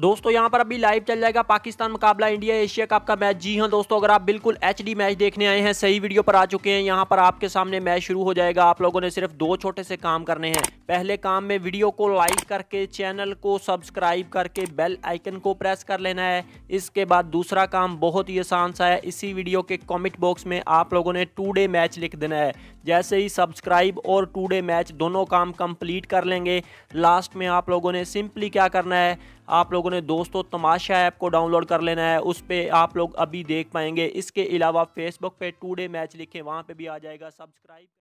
दोस्तों, यहाँ पर अभी लाइव चल जाएगा पाकिस्तान मुकाबला, इंडिया एशिया कप का मैच। जी हाँ दोस्तों, अगर आप बिल्कुल एचडी मैच देखने आए हैं, सही वीडियो पर आ चुके हैं। यहाँ पर आपके सामने मैच शुरू हो जाएगा। आप लोगों ने सिर्फ़ दो छोटे से काम करने हैं। पहले काम में वीडियो को लाइक करके चैनल को सब्सक्राइब करके बेल आइकन को प्रेस कर लेना है। इसके बाद दूसरा काम बहुत ही आसान सा है। इसी वीडियो के कॉमेंट बॉक्स में आप लोगों ने टू डे मैच लिख देना है। जैसे ही सब्सक्राइब और टू डे मैच दोनों काम कंप्लीट कर लेंगे लास्ट में आप लोगों ने सिंपली क्या करना है? आप लोगों ने दोस्तों तमाशा ऐप को डाउनलोड कर लेना है, उस पर आप लोग अभी देख पाएँगे। इसके अलावा फेसबुक पे टू डे मैच लिखे, वहाँ पे भी आ जाएगा। सब्सक्राइब